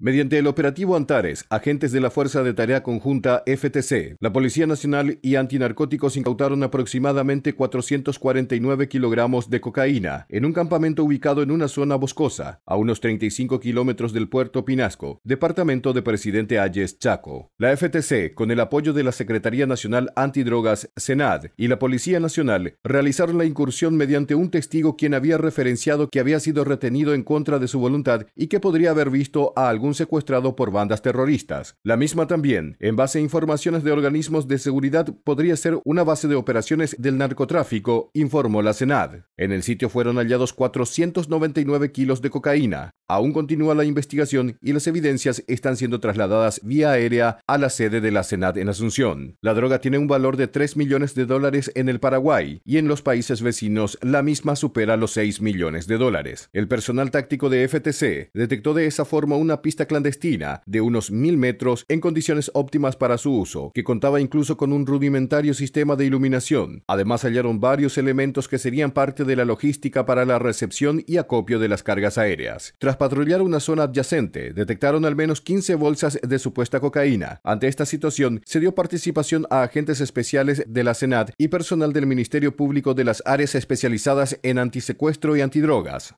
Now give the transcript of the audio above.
Mediante el operativo Antares, agentes de la Fuerza de Tarea Conjunta FTC, la Policía Nacional y Antinarcóticos incautaron aproximadamente 449 kilogramos de cocaína en un campamento ubicado en una zona boscosa, a unos 35 kilómetros del puerto Pinasco, departamento de Presidente Ayes, Chaco. La FTC, con el apoyo de la Secretaría Nacional Antidrogas, Senad, y la Policía Nacional, realizaron la incursión mediante un testigo quien había referenciado que había sido retenido en contra de su voluntad y que podría haber visto a algún secuestrado por bandas terroristas. La misma también, en base a informaciones de organismos de seguridad, podría ser una base de operaciones del narcotráfico, informó la Senad. En el sitio fueron hallados 499 kilos de cocaína. Aún continúa la investigación y las evidencias están siendo trasladadas vía aérea a la sede de la Senad en Asunción. La droga tiene un valor de 3 millones de dólares en el Paraguay y en los países vecinos la misma supera los 6 millones de dólares. El personal táctico de FTC detectó de esa forma una pista clandestina de unos mil metros en condiciones óptimas para su uso, que contaba incluso con un rudimentario sistema de iluminación. Además hallaron varios elementos que serían parte de la logística para la recepción y acopio de las cargas aéreas. Tras patrullar una zona adyacente, detectaron al menos 15 bolsas de supuesta cocaína. Ante esta situación, se dio participación a agentes especiales de la Senat y personal del Ministerio Público de las áreas especializadas en antisecuestro y antidrogas.